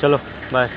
चलो बाय